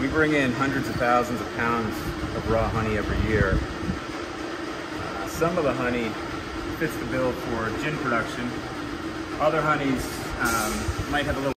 We bring in hundreds of thousands of pounds of raw honey every year. Uh, some of the honey fits the bill for gin production. Other honeys um, might have a little